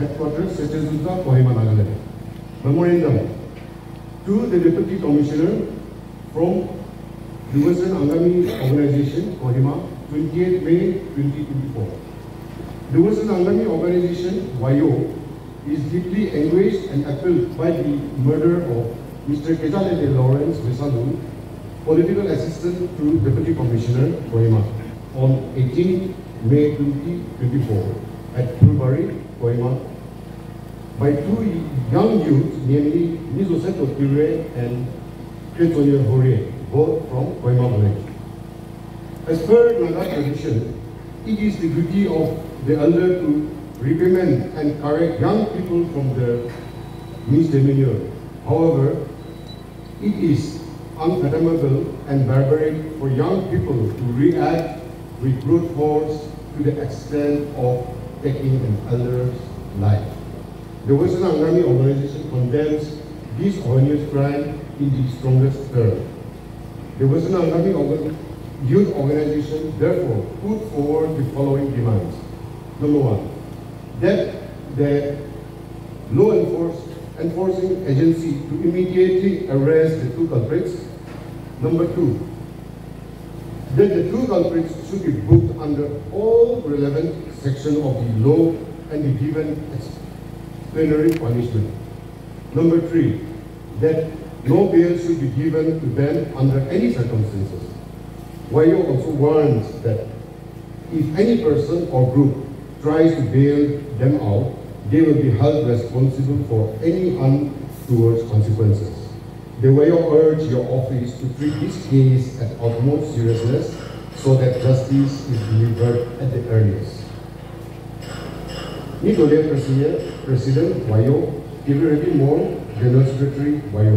headquarters, Sechü Zubza, Kohima, Nagaland. Memorandum to the Deputy Commissioner from the Western Angami Organization, Kohima, 28 May 2024. The Western Angami Organization, YO, is deeply enraged and appalled by the murder of Mr. Kezhalelie Lawrence Miasalhou, political assistant to Deputy Commissioner, Kohima, on 18 May 2024 at Phoolbari, Kohima, by two young youths, namely Neizosetuo Kire and Khrietsonyü Whuorie, both from Kohima village. As per Naga tradition, it is the duty of the elder to reprimand and correct young people from their misdemeanor. However, it is unfathomable and barbaric for young people to react with brute force to the extent of taking an elder's life. The Western Angami organization condemns this heinous crime in the strongest terms. The Western Angami organ Youth Organization therefore put forward the following demands. Number one, that the law enforcing agency to immediately arrest the two culprits. Number two, that the two culprits should be booked under all relevant sections of the law and be given explanatory punishment. Number three, that no bail should be given to them under any circumstances. WAYO also warns that if any person or group tries to bail them out, they will be held responsible for any untoward consequences. The WAYO urge your office to treat this case at utmost seriousness so that justice is delivered at the earliest. Ni Dolian Presiden, Presiden YO, Ibu Rabi Mall, General Secretary Wayo.